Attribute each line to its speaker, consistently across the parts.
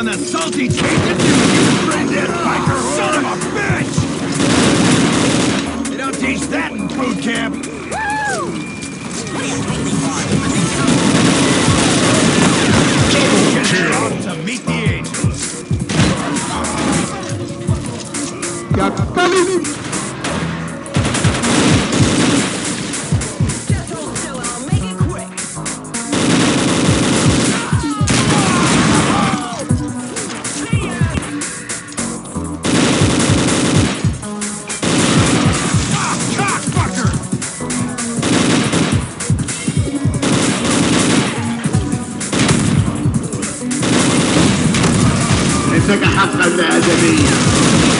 Speaker 1: on that salty tape that you friended, biker son of a bitch! They don't teach that in boot camp.
Speaker 2: Double kill!
Speaker 1: To meet the angels. Got!
Speaker 3: يمسك حقا لأدبية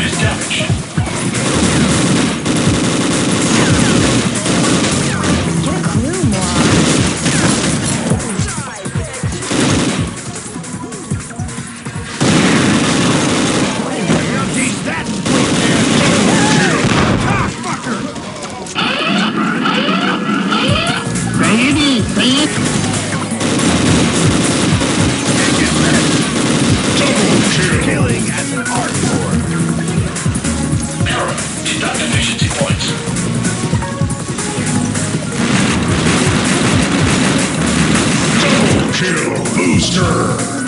Speaker 2: is
Speaker 3: Damage. Sir.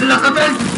Speaker 3: إلا قبلت